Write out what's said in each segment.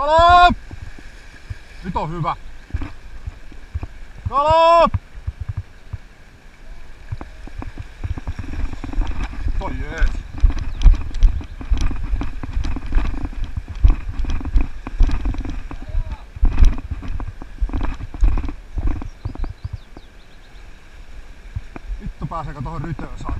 Kala! Nyt on hyvä. Kala! Toi jees. Vittu pääseekö tohon rytöön saatana?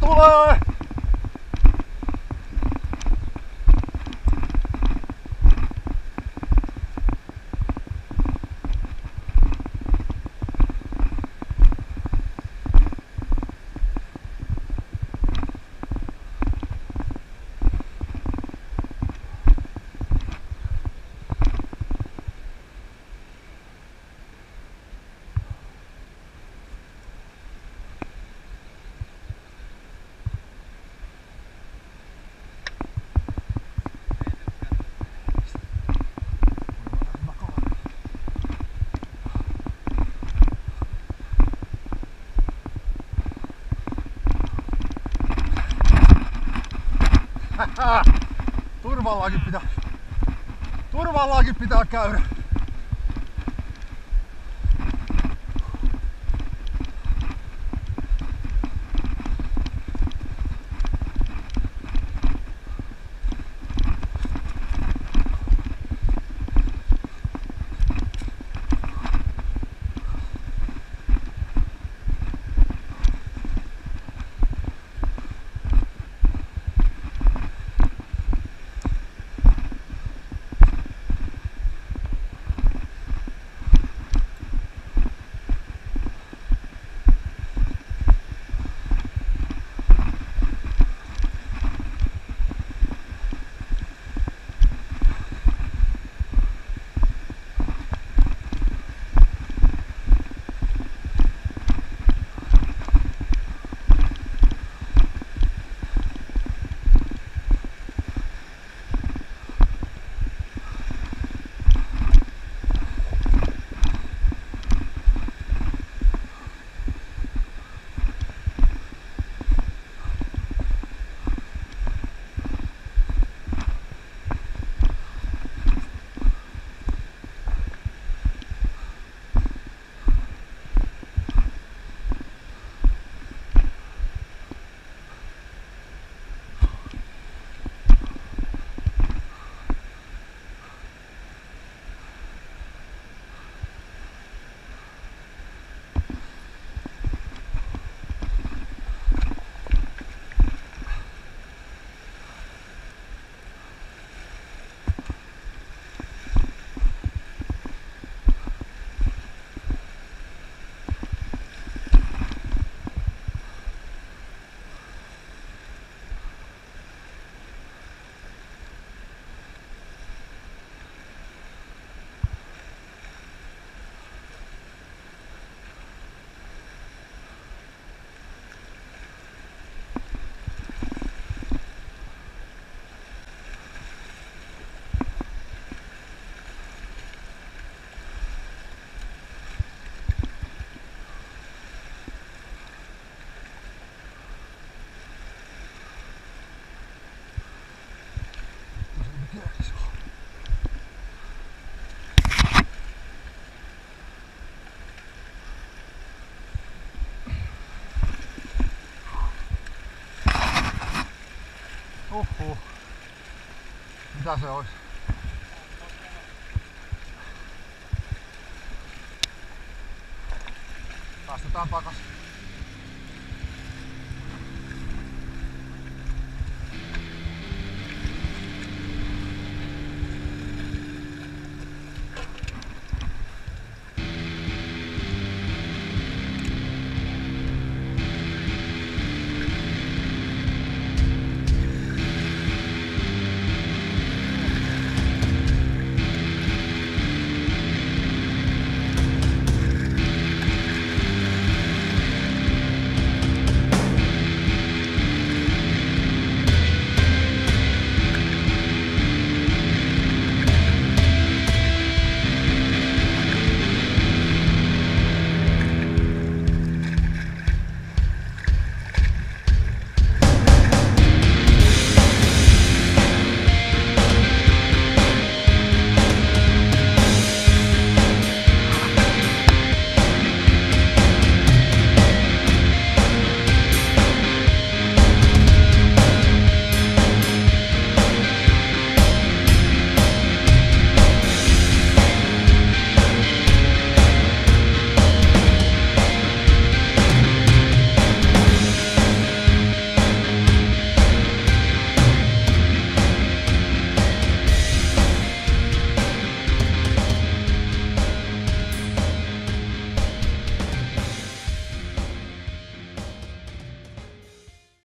Kala tulee! Hyvä Turvallakin pitää. Turvallakin pitää käydä. Oho. Mitä se olisi? Päästetään takas.